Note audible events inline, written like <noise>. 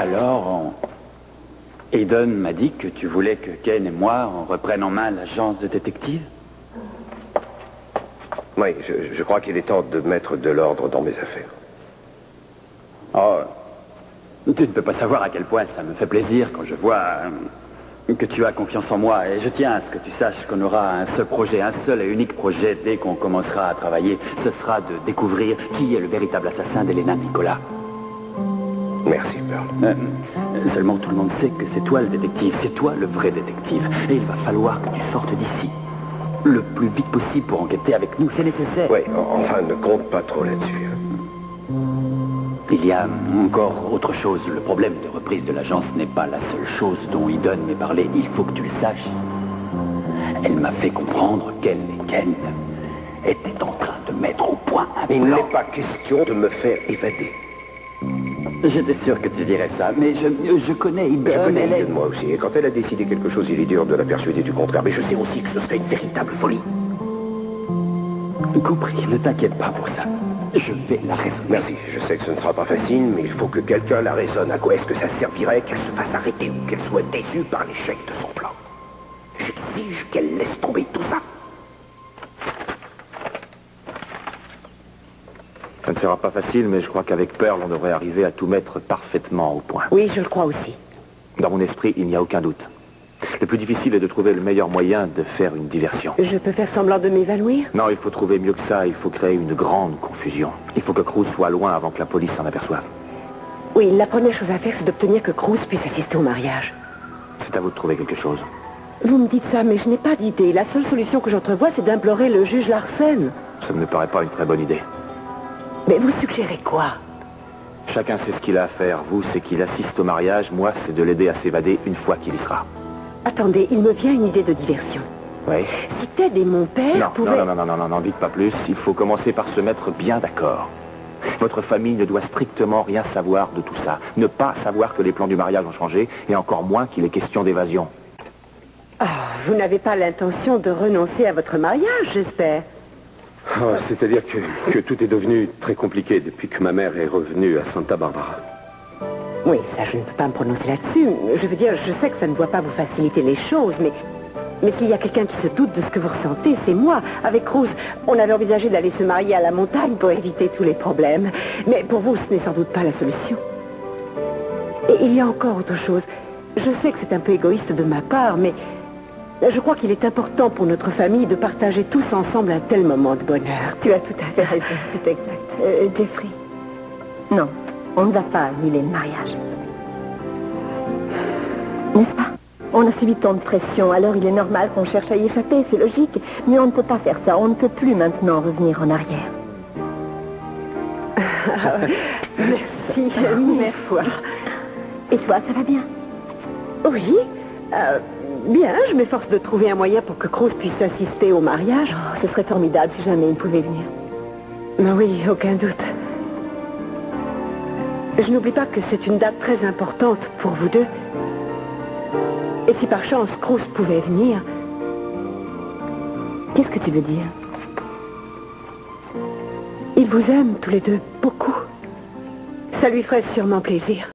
Alors, on... Eden m'a dit que tu voulais que Ken et moi, on reprenne en main l'agence de détective Oui, je, je crois qu'il est temps de mettre de l'ordre dans mes affaires. Oh, tu ne peux pas savoir à quel point ça me fait plaisir quand je vois euh, que tu as confiance en moi. Et je tiens à ce que tu saches qu'on aura un seul projet, un seul et unique projet dès qu'on commencera à travailler. Ce sera de découvrir qui est le véritable assassin d'Elena Nicolas. Merci, Pearl. Euh, seulement tout le monde sait que c'est toi le détective, c'est toi le vrai détective. Et il va falloir que tu sortes d'ici. Le plus vite possible pour enquêter avec nous, c'est nécessaire. Oui, en- enfin, ne compte pas trop là-dessus. Il y a encore autre chose. Le problème de reprise de l'agence n'est pas la seule chose dont Eden m'est parlé. Il faut que tu le saches. Elle m'a fait comprendre qu'elle et Ken étaient en train de mettre au point un Il plan. n'est pas question de me faire évader. J'étais sûr que tu dirais ça, mais je, je connais Je Eden. connais Eden, moi aussi, et quand elle a décidé quelque chose, il est dur de la persuader du contraire. Mais je sais aussi que ce serait une véritable folie. Compris, ne t'inquiète pas pour ça. Je vais la raisonner. Merci, je sais que ce ne sera pas facile, mais il faut que quelqu'un la raisonne. À quoi est-ce que ça servirait qu'elle se fasse arrêter ou qu'elle soit déçue par l'échec de son plan? J'exige qu'elle laisse tomber tout ça. Ça ne sera pas facile, mais je crois qu'avec Pearl, on devrait arriver à tout mettre parfaitement au point. Oui, je le crois aussi. Dans mon esprit, il n'y a aucun doute. Le plus difficile est de trouver le meilleur moyen de faire une diversion. Je peux faire semblant de m'évanouir? Non, il faut trouver mieux que ça. Il faut créer une grande confusion. Il faut que Cruz soit loin avant que la police s'en aperçoive. Oui, la première chose à faire, c'est d'obtenir que Cruz puisse assister au mariage. C'est à vous de trouver quelque chose. Vous me dites ça, mais je n'ai pas d'idée. La seule solution que j'entrevois, c'est d'implorer le juge Larsen. Ça ne me paraît pas une très bonne idée. Mais vous suggérez quoi Chacun sait ce qu'il a à faire. Vous, c'est qu'il assiste au mariage. Moi, c'est de l'aider à s'évader une fois qu'il y sera. Attendez, il me vient une idée de diversion. Oui Si Ted et mon père Non, pouvaient... non, non, non, non, non, non, dites pas plus. Il faut commencer par se mettre bien d'accord. Votre famille ne doit strictement rien savoir de tout ça. Ne pas savoir que les plans du mariage ont changé, et encore moins qu'il est question d'évasion. Ah, vous n'avez pas l'intention de renoncer à votre mariage, j'espère. Oh, C'est-à-dire que, tout est devenu très compliqué depuis que ma mère est revenue à Santa Barbara. Oui, ça, je ne peux pas me prononcer là-dessus. Je veux dire, je sais que ça ne doit pas vous faciliter les choses, mais... Mais s'il y a quelqu'un qui se doute de ce que vous ressentez, c'est moi. Avec Rose, on avait envisagé d'aller se marier à la montagne pour éviter tous les problèmes. Mais pour vous, ce n'est sans doute pas la solution. Et il y a encore autre chose. Je sais que c'est un peu égoïste de ma part, mais je crois qu'il est important pour notre famille de partager tous ensemble un tel moment de bonheur. Tu as tout à fait raison, c'est exact. Euh, Jeffrey, non, on ne va pas annuler le mariage. N'est-ce pas? On a subi tant de pression, alors il est normal qu'on cherche à y échapper, c'est logique. Mais on ne peut pas faire ça, on ne peut plus maintenant revenir en arrière. <laughs> Merci, mille fois. Et toi, ça va bien? Oui, euh, bien, je m'efforce de trouver un moyen pour que Cruz puisse assister au mariage. Oh, Ce serait formidable si jamais il pouvait venir. Mais oui, aucun doute. Je n'oublie pas que c'est une date très importante pour vous deux. Et si par chance Cruz pouvait venir, Qu'est-ce que tu veux dire? Il vous aime tous les deux beaucoup. Ça lui ferait sûrement plaisir.